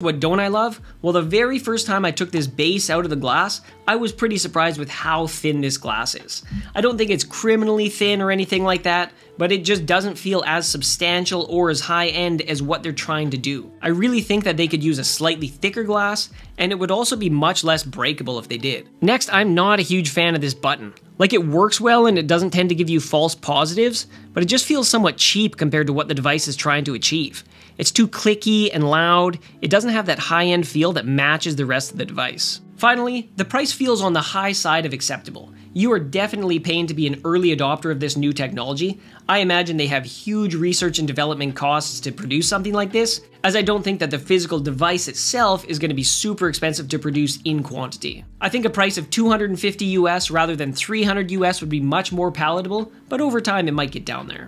What don't I love? Well, the very first time I took this base out of the glass, I was pretty surprised with how thin this glass is. I don't think it's criminally thin or anything like that, but it just doesn't feel as substantial or as high end as what they're trying to do. I really think that they could use a slightly thicker glass, and it would also be much less breakable if they did. Next, I'm not a huge fan of this button. Like it works well and it doesn't tend to give you false positives, but it just feels somewhat cheap compared to what the device is trying to achieve. It's too clicky and loud, it doesn't have that high end feel that matches the rest of the device. Finally, the price feels on the high side of acceptable. You are definitely paying to be an early adopter of this new technology. I imagine they have huge research and development costs to produce something like this, as I don't think that the physical device itself is going to be super expensive to produce in quantity. I think a price of 250 US rather than 300 US would be much more palatable, but over time it might get down there.